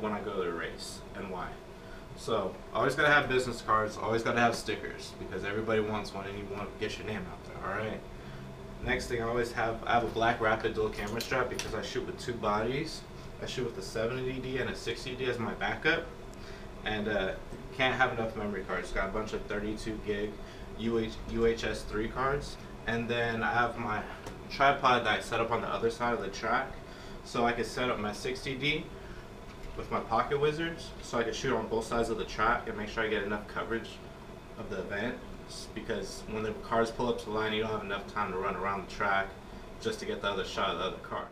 when I go to the race and why. So always gotta have business cards. Always gotta have stickers because everybody wants one and you want to get your name out there. All right. Next thing I always have I have a BlackRapid dual camera strap because I shoot with two bodies. I shoot with a 70D and a 60D as my backup, and uh, can't have enough memory cards. Got a bunch of 32 gig UH, UHS 3 cards, and then I have my tripod that I set up on the other side of the track, so I can set up my 60D with my PocketWizards, so I can shoot on both sides of the track and make sure I get enough coverage of the event. Because when the cars pull up to the line, you don't have enough time to run around the track just to get the other shot of the other car.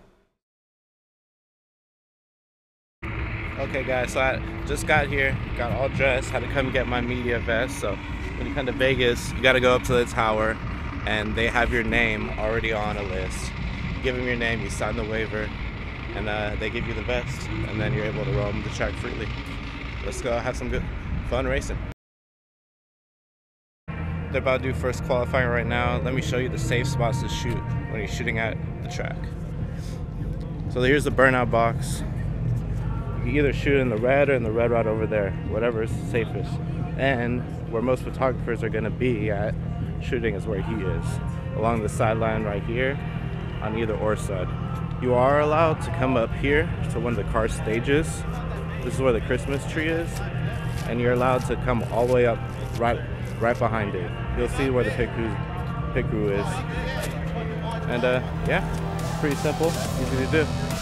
Okay guys, so I just got here, got all dressed, had to come get my media vest. So when you come to Vegas, you gotta go up to the tower and they have your name already on a list. You give them your name, you sign the waiver, and uh, they give you the vest, and then you're able to roam the track freely. Let's go have some good fun racing. They're about to do first qualifying right now. Let me show you the safe spots to shoot when you're shooting at the track. So here's the burnout box. You can either shoot in the red or in the red rod over there, whatever is safest. And where most photographers are gonna be at shooting is where he is, along the sideline right here on either or side. You are allowed to come up here to one of the car stages. This is where the Christmas tree is. And you're allowed to come all the way up right right behind it. You'll see where the pit crew, is. And uh, yeah, pretty simple, easy to do.